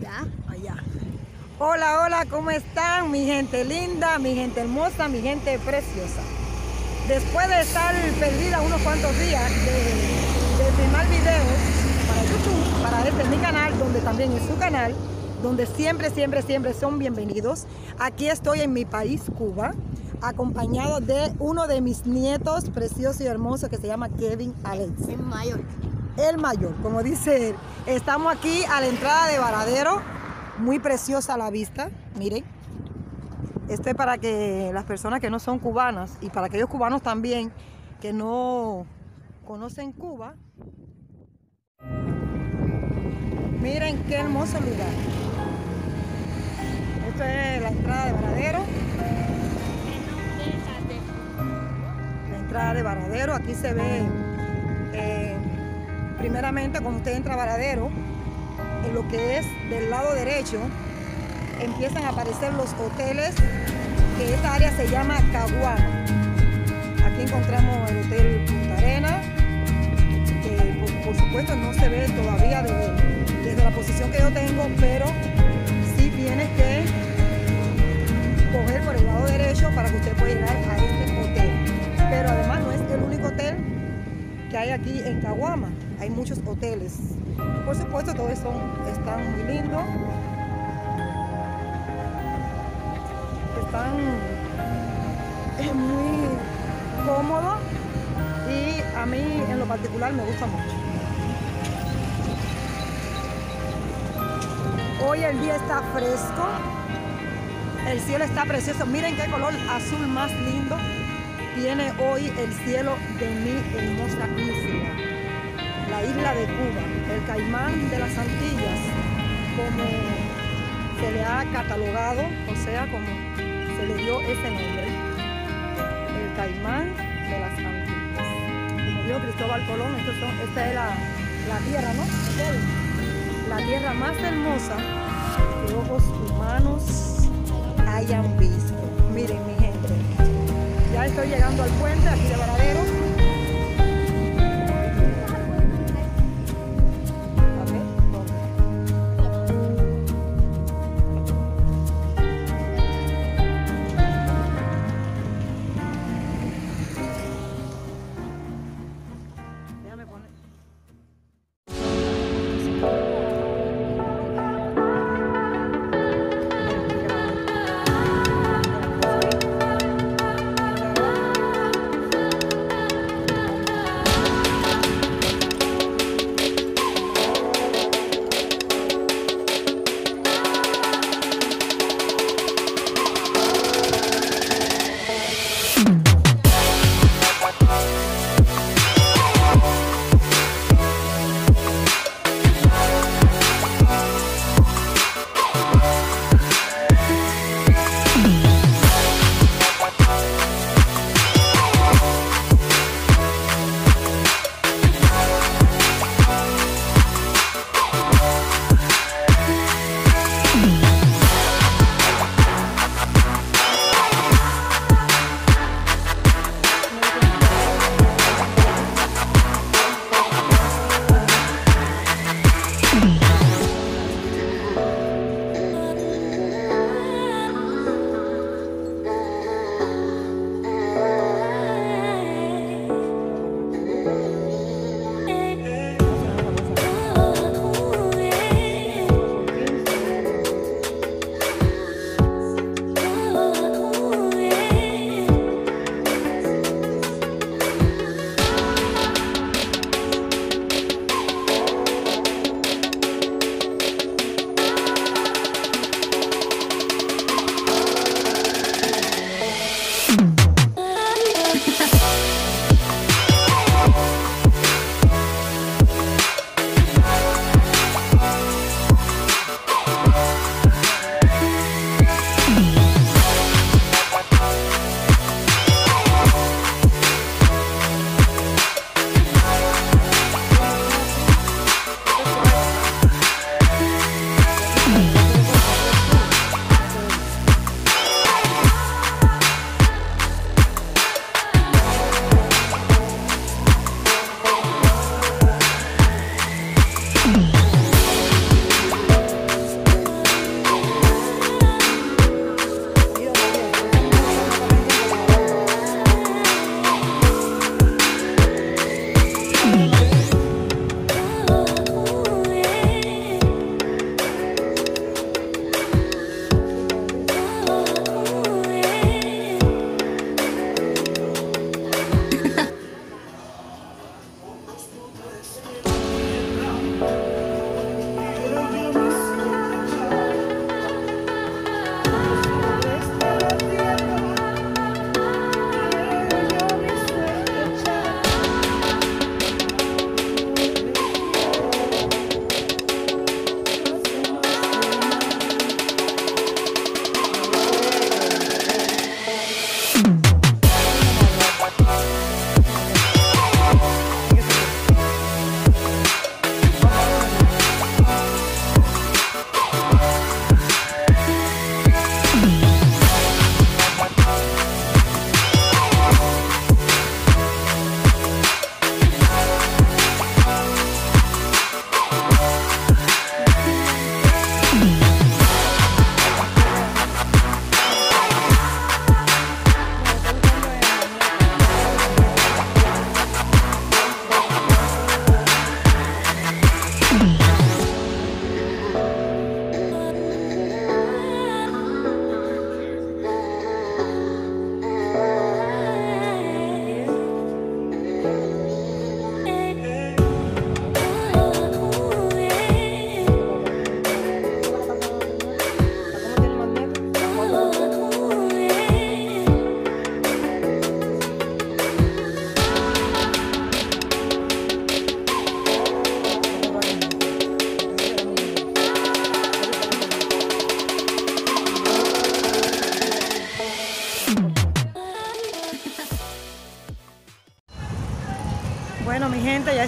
Ya. Allá. Hola, hola, ¿cómo están? Mi gente linda, mi gente hermosa, mi gente preciosa. Después de estar perdida unos cuantos días de, de filmar videos para YouTube, para este mi canal, donde también es su canal, donde siempre, siempre, siempre son bienvenidos. Aquí estoy en mi país, Cuba, acompañado de uno de mis nietos precioso y hermoso que se llama Kevin Alex. El mayor. El mayor, como dice él. Estamos aquí a la entrada de Varadero, muy preciosa la vista, miren. Esto es para que las personas que no son cubanas y para aquellos cubanos también que no conocen Cuba, miren qué hermoso lugar. Esto es la entrada de Varadero. la entrada de Varadero. Aquí se ve, eh, primeramente, cuando usted entra a Varadero, en lo que es del lado derecho, empiezan a aparecer los hoteles, que esta área se llama Caguana. Aquí encontramos el Hotel Punta Arena, que por, supuesto no se ve todavía desde, desde la posición que yo tengo, pero sí tienes que coger por el lado derecho para que usted pueda llegar a este hotel. Pero además no es el único hotel que hay aquí en Caguama. Hay muchos hoteles. Por supuesto, todos son, están muy lindos. Están es muy cómodos y a mí en lo particular me gusta mucho. Hoy el día está fresco, el cielo está precioso. Miren qué color azul más lindo tiene hoy el cielo de mi hermosa isla, la isla de Cuba, el caimán de las Antillas, como se le ha catalogado, o sea, como se le dio ese nombre, el caimán de las Antillas. Como dijo Cristóbal Colón, estos son- esta es la, la tierra, ¿no? La tierra más hermosa que ojos humanos hayan visto. Miren, mi gente. Ya estoy llegando al puente aquí de Varadero.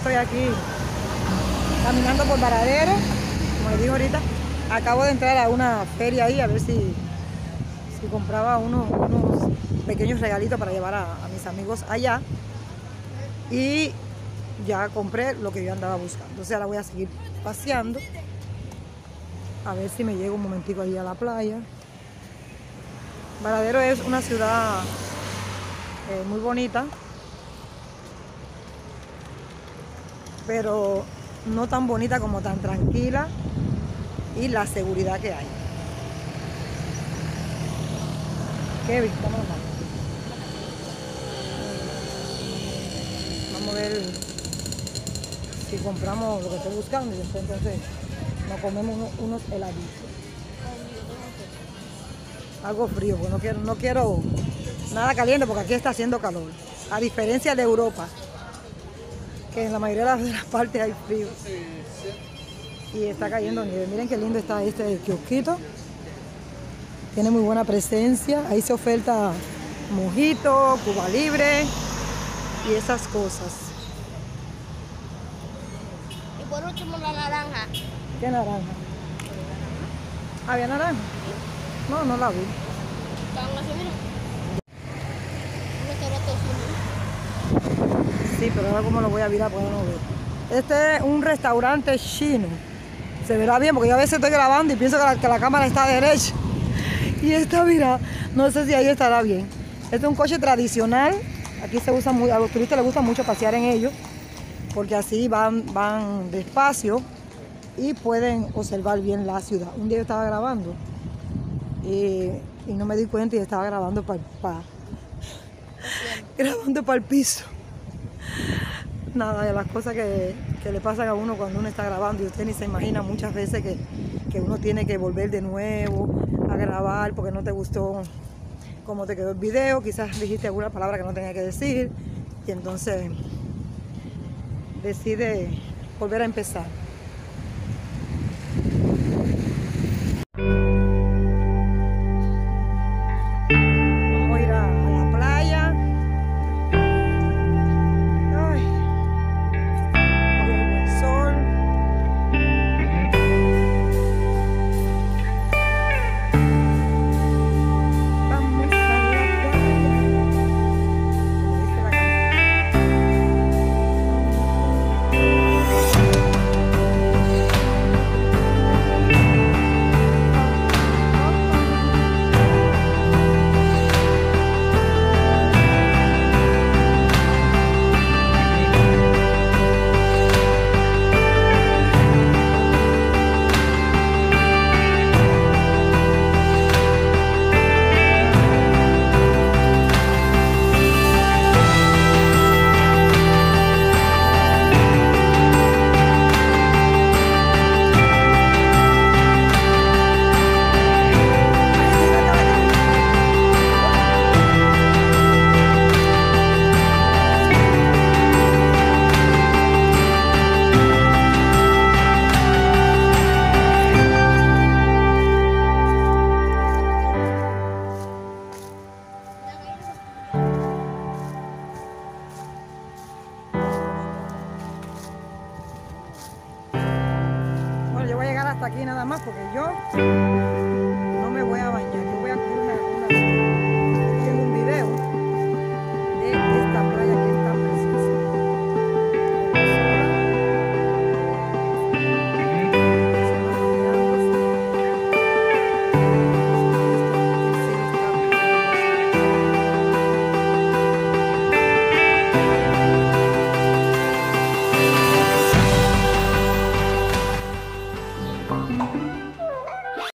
Estoy aquí caminando por Varadero, como les digo ahorita. Acabo de entrar a una feria ahí a ver si, si compraba unos, unos pequeños regalitos para llevar a, mis amigos allá. Y ya compré lo que yo andaba buscando. Entonces ahora voy a seguir paseando. A ver si me llego un momentico ahí a la playa. Varadero es una ciudad eh, muy bonita, pero no tan bonita como tan tranquila y la seguridad que hay. Kevin, vámonos. Vamos a ver si compramos lo que estoy buscando y después entonces nos comemos unos, unos heladitos. Algo frío, porque no quiero nada caliente porque aquí está haciendo calor. A diferencia de Europa, que en la mayoría de las, partes hay frío. Y está cayendo nieve. Miren qué lindo está este kiosquito. Tiene muy buena presencia. Ahí se oferta mojito, cuba libre y esas cosas. Y por último la naranja. ¿Qué naranja? ¿Había naranja? No, no la vi. Estaban así, mira. Un restaurante chino. Sí, pero ahora como lo voy a virar porque no veo. Este es un restaurante chino. Se verá bien porque yo a veces estoy grabando y pienso que la, cámara está derecha. Y esta, mira, no sé si ahí estará bien. Este es un coche tradicional. Aquí se usa muy, a los turistas les gusta mucho pasear en ellos porque así van, van despacio y pueden observar bien la ciudad. Un día yo estaba grabando y, no me di cuenta y estaba grabando para grabando para el piso. Nada de las cosas que, que le pasan a uno cuando uno está grabando y usted ni se imagina muchas veces que, que uno tiene que volver de nuevo a grabar porque no te gustó cómo te quedó el video, quizás dijiste alguna palabra que no tenía que decir y entonces decide volver a empezar. Nada más porque yo